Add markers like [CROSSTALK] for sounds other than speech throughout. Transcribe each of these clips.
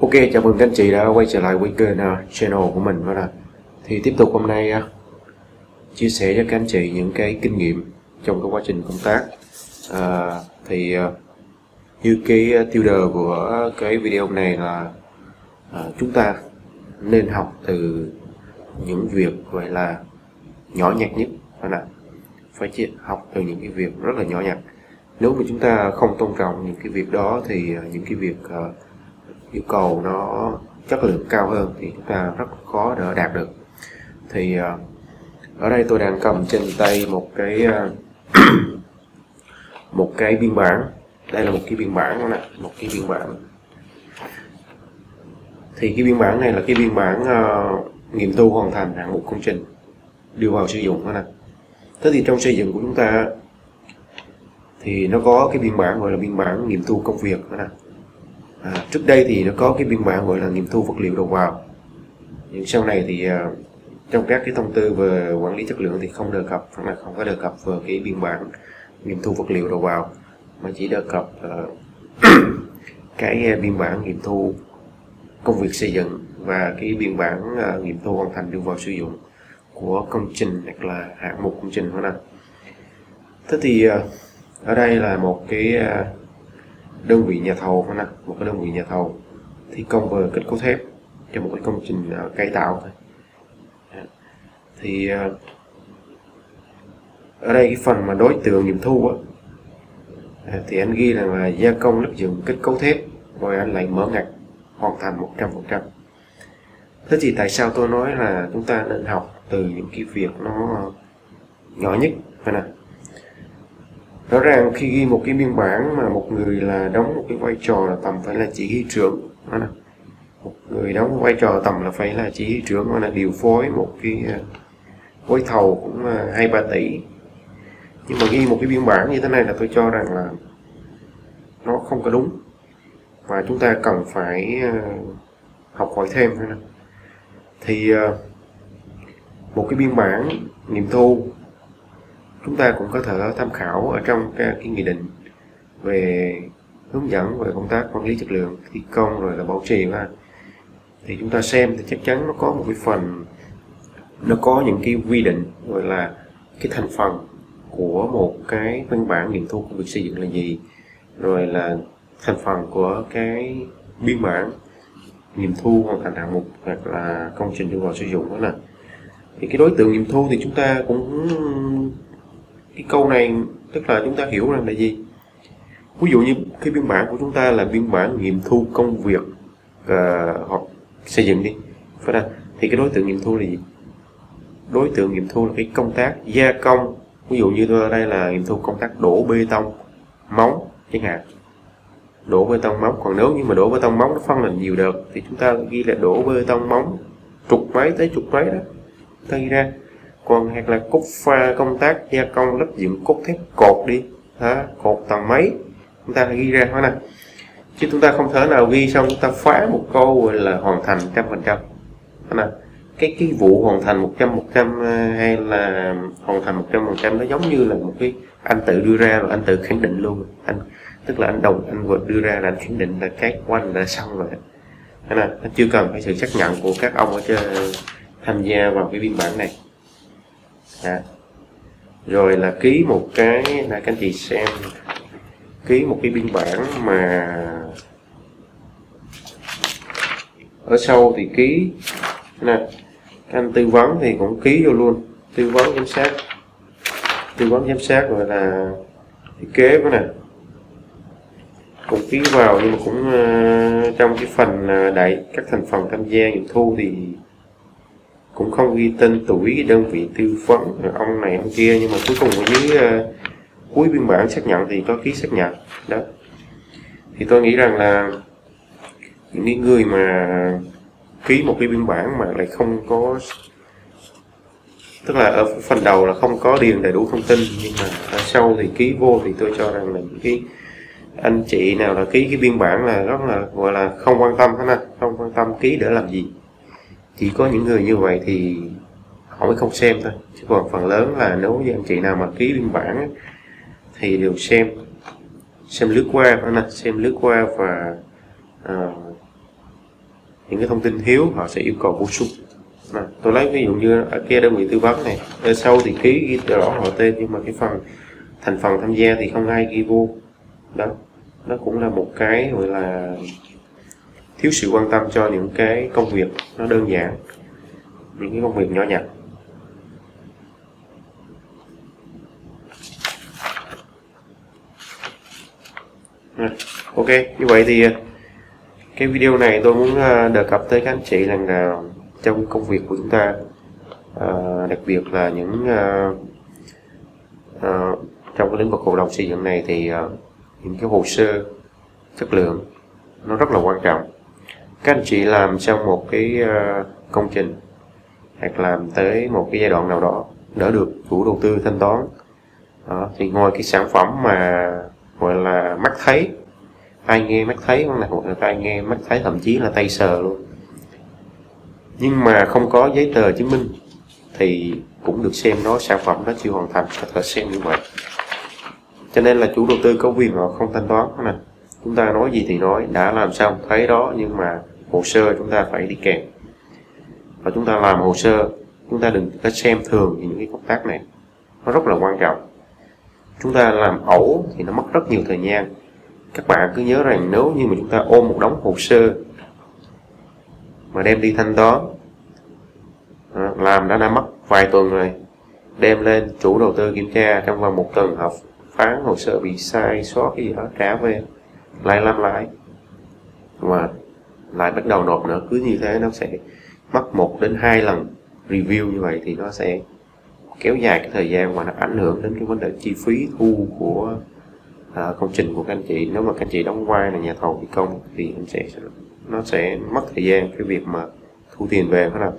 Ok, chào mừng các anh chị đã quay trở lại với kênh uh, channel của mình đó là thì tiếp tục hôm nay uh, chia sẻ cho các anh chị những cái kinh nghiệm trong cái quá trình công tác. Uh, thì uh, như cái tiêu đề của cái video này là uh, chúng ta nên học từ những việc gọi là nhỏ nhặt nhất đó là phải chỉ học từ những cái việc rất là nhỏ nhặt. Nếu mà chúng ta không tôn trọng những cái việc đó thì những cái việc uh, yêu cầu nó chất lượng cao hơn thì chúng ta rất khó để đạt được. Thì ờ, ở đây tôi đang cầm trên tay một cái ờ, [CLEARS THROAT] một cái biên bản. Đây là một cái biên bản nè một cái biên bản. Thì cái biên bản này là cái biên bản uh, nghiệm thu hoàn thành hạng mục công trình đưa vào sử dụng đó nè. Thế thì trong xây dựng của chúng ta thì nó có cái biên bản gọi là biên bản nghiệm thu công việc đó nè à, trước đây thì nó có cái biên bản gọi là nghiệm thu vật liệu đầu vào. Nhưng sau này thì uh, trong các cái thông tư về quản lý chất lượng thì không đề cập hoặc là không có đề cập về cái biên bản nghiệm thu vật liệu đầu vào mà chỉ đề cập uh, [CLEARS THROAT] cái à, biên bản nghiệm thu công việc xây dựng và cái biên bản uh, nghiệm thu hoàn thành đưa vào sử dụng của công trình hoặc là hạng mục công trình đó thế thì uh, ở đây là một cái uh, đơn vị nhà thầu nè? Một cái đơn vị nhà thầu. Thi công về kết cấu thép cho một cái công trình uh, cải tạo thôi. Thì uh, ở đây cái phần mà đối tượng nghiệm thu á à, thì anh ghi là, là gia công lắp dựng kết cấu thép rồi anh lại mở ngạch hoàn thành 100% thế thì tại sao tôi nói là chúng ta nên học từ những cái việc nó nhỏ nhất phải nè rõ ràng khi ghi một cái biên bản mà một người là đóng một cái vai trò là tầm phải là chỉ huy trưởng một người đóng vai trò tầm là phải là chỉ huy trưởng hoặc là điều phối một cái à, gói thầu cũng hai ba tỷ. Nhưng mà ghi một cái biên bản như thế này là tôi cho rằng là nó không có đúng. Và chúng ta cần phải à, học hỏi thêm thôi. thì à, một cái biên bản nghiệm thu chúng ta cũng có thể tham khảo ở trong cái, cái nghị định về hướng dẫn về công tác quản lý chất lượng thi công rồi là bảo trì ha. Thì chúng ta xem thì chắc chắn nó có một cái phần nó có những cái quy định gọi là cái thành phần của một cái văn bản nghiệm thu của việc xây dựng là gì rồi là thành phần của cái biên bản nghiệm thu hoàn thành hạng mục hoặc là công trình đưa vào sử dụng đó nè. Thì cái đối tượng nghiệm thu thì chúng ta cũng cái câu này tức là chúng ta hiểu rằng là gì? Ví dụ như cái biên bản của chúng ta là biên bản nghiệm thu công việc uh, hoặc xây dựng đi phải không? Thì cái đối tượng nghiệm thu là gì? Đối tượng nghiệm thu là cái công tác gia công. Ví dụ như tôi ở đây là nghiệm thu công tác đổ bê tông móng chẳng hạn. Đổ bê tông móng. Còn nếu như mà đổ bê tông móng nó phân là nhiều đợt thì chúng ta ghi là đổ bê tông móng trục máy tới trục máy đó ta ghi ra còn hoặc là cốt pha công tác gia công lắp dựng cốt thép cột đi. Hả cột tầng mấy? Chúng ta ghi ra thôi nè. Chứ chúng ta không thể nào ghi xong chúng ta phá một câu rồi là hoàn thành trăm phần trăm. Nè cái cái vụ hoàn thành một trăm một trăm ờ, hay là hoàn thành một trăm phần trăm nó giống như là một cái anh tự đưa ra rồi anh tự khẳng định luôn. Anh tức là anh đồng anh vừa đưa ra là anh khẳng định là cái của anh đã xong rồi. Thế là nó chưa cần phải sự xác nhận của các ông ở trên tham gia vào cái biên bản này à. rồi là ký một cái là các anh chị xem. Ký một cái biên bản mà ở sau thì ký nè các anh tư vấn thì cũng ký vô luôn. Tư vấn giám sát. Tư vấn giám sát gọi là thiết kế của nè. Cũng ký vào nhưng mà cũng uh, trong cái phần ờ, uh, đại các thành phần tham gia nghiệm thu thì cũng không ghi tên tuổi đơn vị tư vấn ông này ông kia nhưng mà cuối cùng ở dưới uh, ờ, cuối biên bản xác nhận thì có ký xác nhận. Đó. Thì tôi nghĩ rằng là những người mà ký một cái biên bản mà lại không có tức là ở phần đầu là không có điền đầy đủ thông tin nhưng mà ở sau thì ký vô thì tôi cho rằng là những cái anh chị nào là ký cái biên bản là rất là gọi là không quan tâm hết nè không quan tâm ký để làm gì chỉ có những người như vậy thì họ mới không xem thôi. Chứ còn phần lớn là nếu như anh chị nào mà ký biên bản thì đều xem xem lướt qua nè xem lướt qua và à, những cái thông tin thiếu họ sẽ yêu cầu bổ sung. À, tôi lấy ví dụ như ở kia đơn vị tư vấn này ở sau thì ký ghi rõ họ tên nhưng mà cái phần thành phần tham gia thì không ai ghi vô. Đó nó cũng là một cái gọi là thiếu sự quan tâm cho những cái công việc nó đơn giản những cái công việc nhỏ nhặt. Ừ, ok như vậy thì à, cái video này tôi muốn à, đề cập tới các anh chị rằng là trong công việc của chúng ta à, đặc biệt là những à, à trong cái lĩnh vực hợp đồng xây dựng này thì những cái hồ sơ chất lượng nó rất là quan trọng các anh chị làm trong một cái ờ, công trình hoặc làm tới một cái giai đoạn nào đó đỡ được chủ đầu tư thanh toán. Đó, thì ngoài cái sản phẩm mà gọi là mắt thấy tai nghe mắt thấy hoặc là tai nghe mắt thấy thậm chí là tay sờ luôn. Nhưng mà không có giấy tờ chứng minh thì cũng được xem nó sản phẩm đó chưa hoàn thành có thể xem như vậy. Cho nên là chủ đầu tư có quyền họ không thanh toán nè chúng ta nói gì thì nói, đã làm xong, thấy đó, nhưng mà hồ sơ chúng ta phải đi kèm. Và chúng ta làm hồ sơ, chúng ta đừng có xem thường những cái công tác này. Nó rất là quan trọng. Chúng ta làm ẩu thì nó mất rất nhiều thời gian. Các bạn cứ nhớ rằng nếu như mà chúng ta ôm một đống hồ sơ mà đem đi thanh toán ờ, làm đã đã mất vài tuần rồi, đem lên chủ đầu tư kiểm tra trong vòng một tuần học phán hồ sơ bị sai sót cái gì đó, trả về lái làm lái. Và lại bắt đầu nộp nữa. Cứ như thế nó sẽ mất một đến hai lần review như vậy thì nó sẽ kéo dài cái thời gian và nó ảnh hưởng đến cái vấn đề chi phí thu của à, công trình của các anh chị. Nếu mà các anh chị đóng vai là nhà thầu thi công thì anh sẽ nó sẽ mất thời gian cái việc mà thu tiền về phải không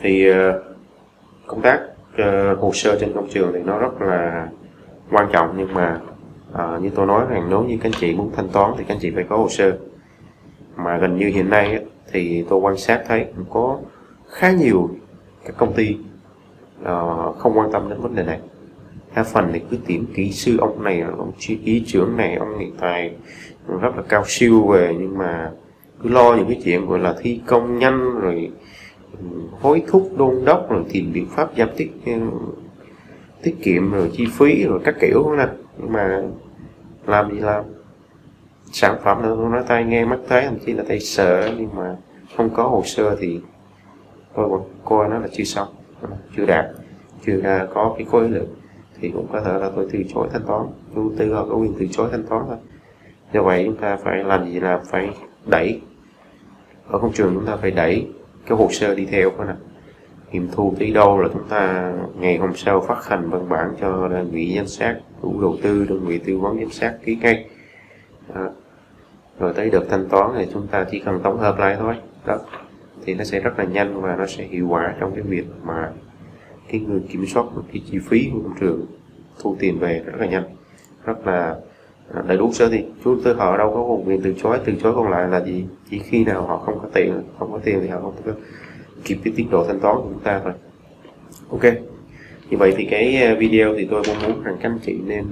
thì uh, công tác uh, hồ sơ trên công trường thì nó rất là quan trọng nhưng mà à, như tôi nói rằng nếu như các anh chị muốn thanh toán thì các anh chị phải có hồ sơ. Mà gần như hiện nay ấy, thì tôi quan sát thấy cũng có khá nhiều các công ty uh, không quan tâm đến vấn đề này. Đa phần thì cứ tìm kỹ sư ông này ông ý trưởng này ông hiện tài rất là cao siêu về nhưng mà cứ lo những cái chuyện gọi là thi công nhanh rồi ừ, hối thúc đôn đốc rồi tìm biện pháp giảm tiết tiết kiệm rồi chi phí rồi các kiểu nè nhưng mà làm gì làm. Sản phẩm nữa nói tay nghe, mắt thấy thậm chí là tay sợ nhưng mà không có hồ sơ thì tôi còn coi nó là chưa xong, chưa đạt, chưa có cái khối lượng. Thì cũng có thể là tôi từ chối thanh toán chủ tư có quyền từ chối thanh toán thôi. Do vậy chúng ta phải làm gì là phải đẩy. Ở công trường chúng ta phải đẩy cái hồ sơ đi theo thôi nè nghiệm thu tới đâu là chúng ta ngày hôm sau phát hành văn bản cho đơn vị giám sát, chủ đầu tư, đơn vị tư vấn giám sát ký ngay đó. rồi tới đợt thanh toán thì chúng ta chỉ cần tổng hợp lại thôi. Đó. Thì nó sẽ rất là nhanh và nó sẽ hiệu quả trong cái việc mà cái người kiểm soát cái chi phí của công trường thu tiền về rất là nhanh. Rất là à, đầy đủ sơ thì chú tư họ đâu có một quyền từ chối từ chối còn lại là gì? Chỉ khi nào họ không có tiền, không có tiền thì họ không có kịp cái tiến độ thanh toán của chúng ta thôi. Ok. Như vậy thì cái ờ, video thì tôi mong muốn rằng các anh chị nên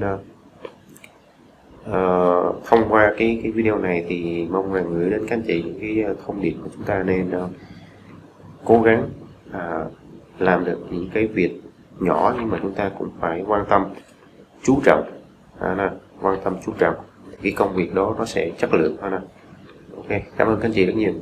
uh, thông qua cái cái video này thì mong rằng gửi đến các anh chị những cái thông điệp của chúng ta nên uh, cố gắng uh, làm được những cái việc nhỏ nhưng mà chúng ta cũng phải quan tâm chú trọng. À, nè, quan tâm chú trọng. Cái công việc đó nó sẽ chất lượng. Hơn. nè. Ok. Cảm ơn các anh chị rất nhiều.